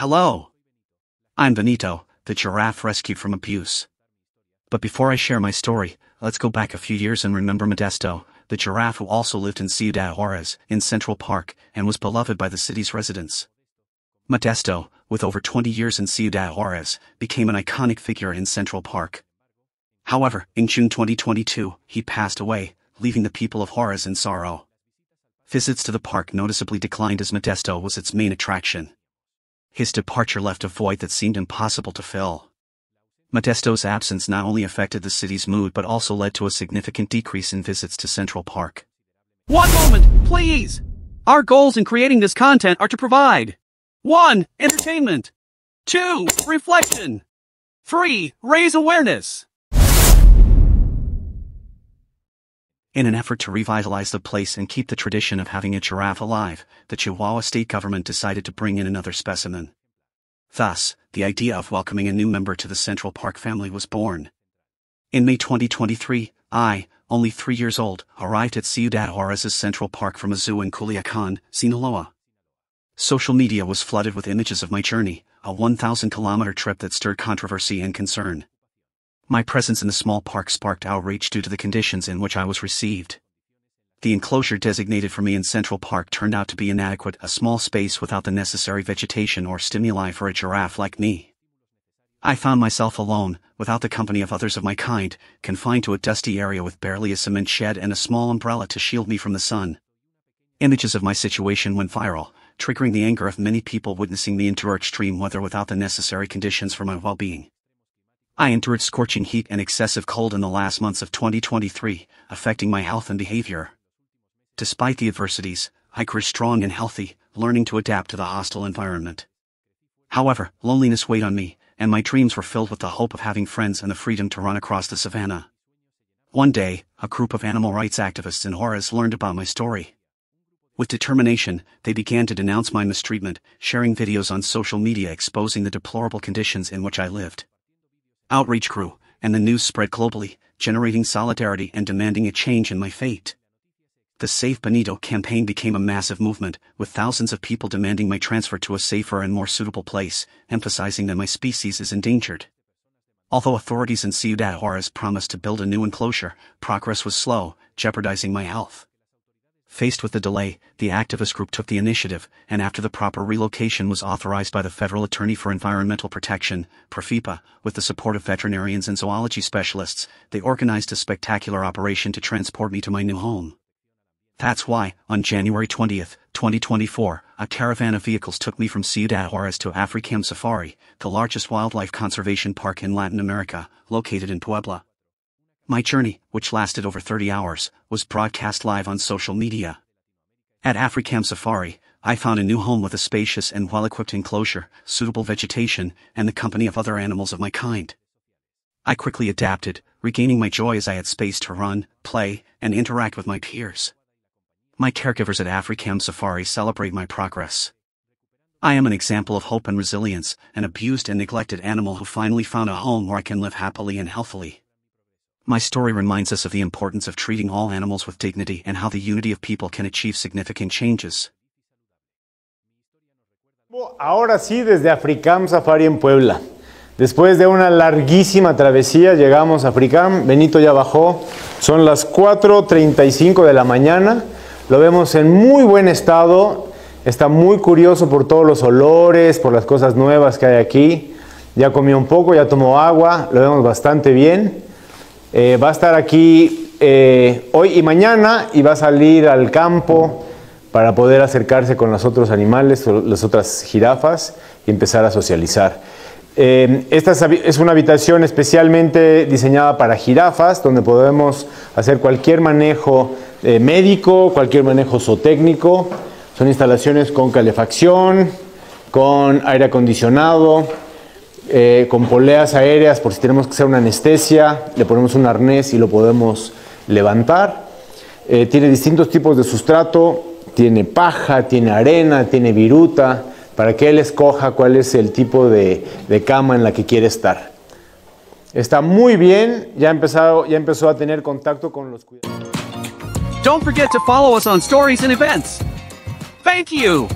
Hello. I'm Benito, the giraffe rescued from abuse. But before I share my story, let's go back a few years and remember Modesto, the giraffe who also lived in Ciudad Juarez, in Central Park, and was beloved by the city's residents. Modesto, with over 20 years in Ciudad Juarez, became an iconic figure in Central Park. However, in June 2022, he passed away, leaving the people of Juarez in sorrow. Visits to the park noticeably declined as Modesto was its main attraction. His departure left a void that seemed impossible to fill. Modesto's absence not only affected the city's mood but also led to a significant decrease in visits to Central Park. One moment, please! Our goals in creating this content are to provide 1. Entertainment 2. Reflection 3. Raise awareness In an effort to revitalize the place and keep the tradition of having a giraffe alive, the Chihuahua state government decided to bring in another specimen. Thus, the idea of welcoming a new member to the Central Park family was born. In May 2023, I, only three years old, arrived at Ciudad Juarez's Central Park from a zoo in Culiacan, Sinaloa. Social media was flooded with images of my journey, a 1,000 kilometer trip that stirred controversy and concern. My presence in the small park sparked outrage due to the conditions in which I was received. The enclosure designated for me in Central Park turned out to be inadequate, a small space without the necessary vegetation or stimuli for a giraffe like me. I found myself alone, without the company of others of my kind, confined to a dusty area with barely a cement shed and a small umbrella to shield me from the sun. Images of my situation went viral, triggering the anger of many people witnessing me endure extreme weather without the necessary conditions for my well-being. I endured scorching heat and excessive cold in the last months of 2023, affecting my health and behavior. Despite the adversities, I grew strong and healthy, learning to adapt to the hostile environment. However, loneliness weighed on me, and my dreams were filled with the hope of having friends and the freedom to run across the savannah. One day, a group of animal rights activists in Juarez learned about my story. With determination, they began to denounce my mistreatment, sharing videos on social media exposing the deplorable conditions in which I lived. Outreach grew, and the news spread globally, generating solidarity and demanding a change in my fate. The Save Benito campaign became a massive movement, with thousands of people demanding my transfer to a safer and more suitable place, emphasizing that my species is endangered. Although authorities in Ciudad Juarez promised to build a new enclosure, progress was slow, jeopardizing my health. Faced with the delay, the activist group took the initiative, and after the proper relocation was authorized by the Federal Attorney for Environmental Protection, PROFEPA, with the support of veterinarians and zoology specialists, they organized a spectacular operation to transport me to my new home. That's why, on January 20, 2024, a caravan of vehicles took me from Ciudad Juarez to Africam Safari, the largest wildlife conservation park in Latin America, located in Puebla. My journey, which lasted over 30 hours, was broadcast live on social media. At Africam Safari, I found a new home with a spacious and well-equipped enclosure, suitable vegetation, and the company of other animals of my kind. I quickly adapted, regaining my joy as I had space to run, play, and interact with my peers. My caregivers at Africam Safari celebrate my progress. I am an example of hope and resilience, an abused and neglected animal who finally found a home where I can live happily and healthily. My story reminds us of the importance of treating all animals with dignity and how the unity of people can achieve significant changes. Ahora sí, desde Africam Safari en Puebla. Después de una larguísima travesía llegamos a Africam, Benito ya bajó, son las 4.35 de la mañana, lo vemos en muy buen estado, está muy curioso por todos los olores, por las cosas nuevas que hay aquí, ya comió un poco, ya tomó agua, lo vemos bastante bien. Eh, va a estar aquí eh, hoy y mañana y va a salir al campo para poder acercarse con los otros animales, las otras jirafas y empezar a socializar. Eh, esta es una habitación especialmente diseñada para jirafas, donde podemos hacer cualquier manejo médico, cualquier manejo zootécnico. Son instalaciones con calefacción, con aire acondicionado, eh, con poleas aéreas por si tenemos que hacer una anestesia, le ponemos un arnés y lo podemos levantar. Eh, tiene distintos tipos de sustrato, tiene paja, tiene arena, tiene viruta, para que él escoja cuál es el tipo de, de cama en la que quiere estar. Está muy bien, ya, empezado, ya empezó a tener contacto con los cuidadores. Don't forget to follow us on stories and events. Thank you!